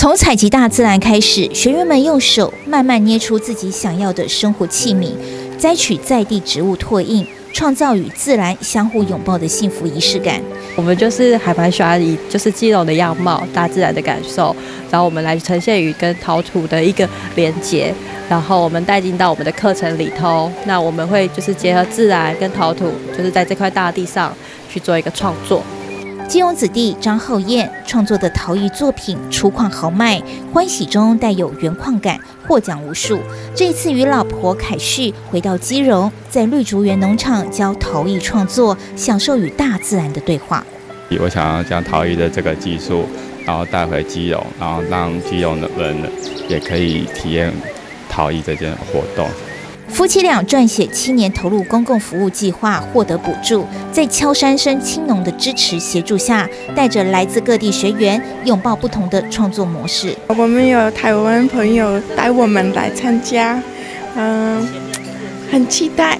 从采集大自然开始，学员们用手慢慢捏出自己想要的生活器皿，摘取在地植物拓印，创造与自然相互拥抱的幸福仪式感。我们就是还蛮喜欢以就是基隆的样貌、大自然的感受，然后我们来呈现与跟陶土的一个连接，然后我们带进到我们的课程里头。那我们会就是结合自然跟陶土，就是在这块大地上去做一个创作。基隆子弟张浩燕创作的陶艺作品粗犷豪迈，欢喜中带有原矿感，获奖无数。这一次与老婆凯旭回到基隆，在绿竹园农场教陶艺创作，享受与大自然的对话。我想要将陶艺的这个技术，然后带回基隆，然后让基隆的人也可以体验陶艺这件活动。夫妻俩撰写七年投入公共服务计划，获得补助，在敲山生青农的支持协助下，带着来自各地学员拥抱不同的创作模式。我们有台湾朋友带我们来参加，嗯，很期待，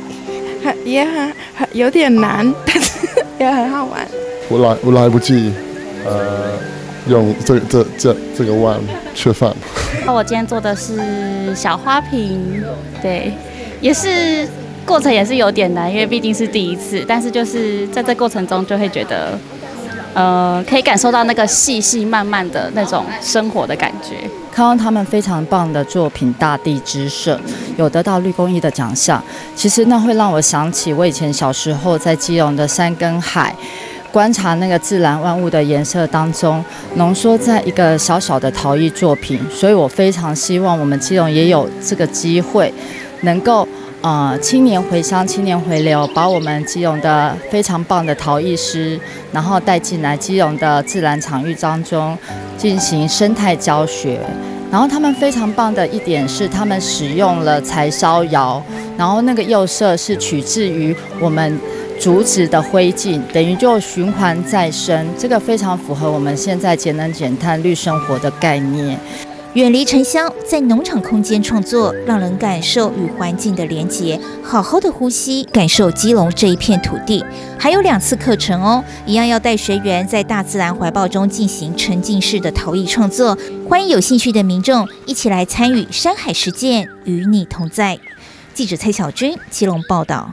很也很很有点难，但 是也很好玩。我来我来不及，呃，用这这这这个碗吃饭。那我今天做的是小花瓶，对。也是过程也是有点难，因为毕竟是第一次。但是就是在这过程中，就会觉得，呃，可以感受到那个细细慢慢的那种生活的感觉。看到他们非常棒的作品《大地之色》，有得到绿公益的奖项。其实那会让我想起我以前小时候在基隆的山跟海，观察那个自然万物的颜色当中，浓缩在一个小小的陶艺作品。所以我非常希望我们基隆也有这个机会。能够呃青年回乡，青年回流，把我们基隆的非常棒的陶艺师，然后带进来基隆的自然场域当中进行生态教学。然后他们非常棒的一点是，他们使用了柴烧窑，然后那个釉色是取自于我们竹子的灰烬，等于就循环再生，这个非常符合我们现在节能减碳、绿生活的概念。远离尘嚣，在农场空间创作，让人感受与环境的连结，好好的呼吸，感受基隆这一片土地。还有两次课程哦，一样要带学员在大自然怀抱中进行沉浸式的陶艺创作。欢迎有兴趣的民众一起来参与山海实践，与你同在。记者蔡小军，基隆报道。